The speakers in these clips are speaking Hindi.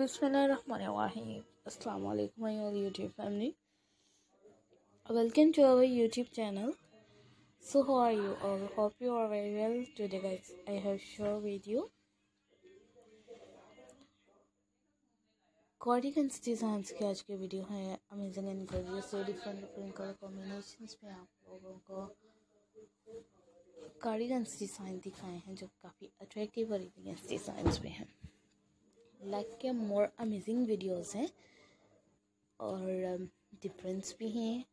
अस्सलाम YouTube family welcome to our YouTube channel so how are you और hope you are very well to device I have share with you cardigans design के आज के वीडियो है। अमेजिंग एंड गर्जियस से डिफरेंट डिफरेंट कलर कॉम्बिनेशन में आप लोगों को कार्डिगन्स डिज़ाइन दिखाए हैं, जो काफ़ी अट्रैक्टिव और डिज़ाइन में हैं। लाइक के मोर अमेजिंग वीडियोस हैं और डिफरेंस um, भी हैं।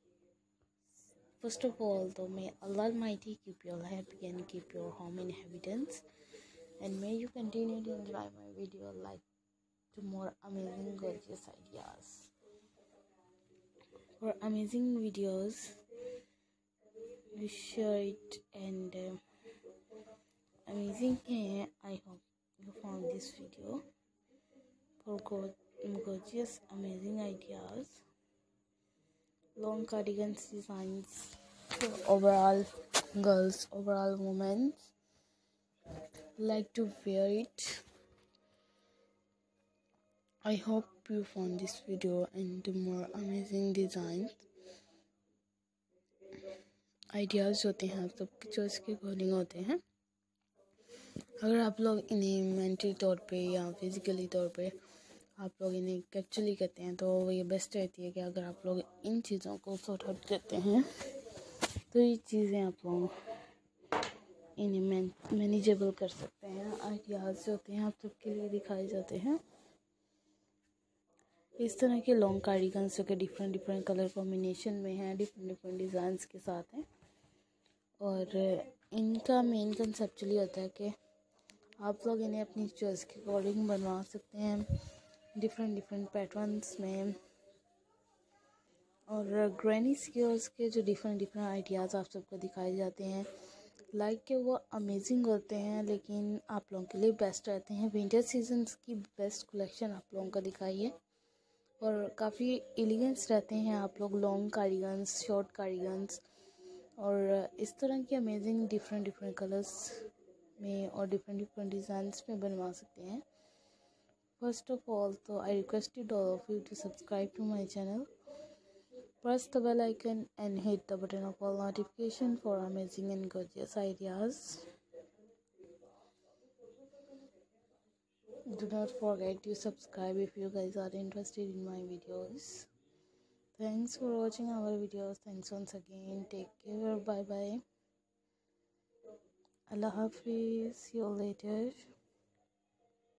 फ़र्स्ट ऑफ़ ऑल तो may Allah mighty keep your happy and keep your home in evidence and may you continue to enjoy my video like to more amazing gorgeous ideas. For amazing videos we share it and uh, amazing i hope you found for gorgeous, amazing ideas. Long cardigans designs for overall girls, overall women like to wear it. I hope you found this video and more amazing designs. Ideas होते हैं आप सबकी चॉइस के अकॉर्डिंग होते हैं अगर आप लोग इन्हें मेंटली तौर पे या फिज़िकली तौर पे आप लोग इन्हें एक्चुअली करते हैं तो ये बेस्ट रहती है कि अगर आप लोग इन चीज़ों को सॉर्ट आउट करते हैं तो ये चीज़ें आप लोग इन्हें मैनेजेबल कर सकते हैं आइडियाज़ होते हैं आप सबके लिए दिखाए जाते हैं। इस तरह के लॉन्ग कार्डिगन्स जो कि डिफरेंट डिफरेंट कलर कॉम्बिनेशन में हैं डिफरेंट डिफरेंट डिज़ाइंस के साथ हैं। और इनका मेन कंसेप्चुअली होता है कि आप लोग इन्हें अपनी चॉइस के अकॉर्डिंग बनवा सकते हैं। डिफरेंट डिफरेंट पैटर्न्स में। और ग्रैनी स्किल्स के जो डिफरेंट डिफरेंट आइडियाज़ आप सबको दिखाए जाते हैं। लाइक के वो अमेजिंग होते हैं, लेकिन आप लोगों के लिए बेस्ट रहते हैं। विंटर सीजन्स की बेस्ट कलेक्शन आप लोगों को दिखाई है और काफ़ी एलिगेंस रहते हैं आप लोग लॉन्ग कार्डिगन्स शॉर्ट कार्डिगन्स और इस तरह की अमेजिंग डिफरेंट डिफरेंट कलर्स में और डिफरेंट डिफरेंट डिज़ाइंस में बनवा सकते हैं। First of all, so I requested all of you to subscribe to my channel. Press the bell icon and hit the button of all notification for amazing and gorgeous ideas. Do not forget to subscribe if you guys are interested in my videos. Thanks for watching our videos. Thanks once again. Take care. Bye bye. Allah Hafiz. See you later.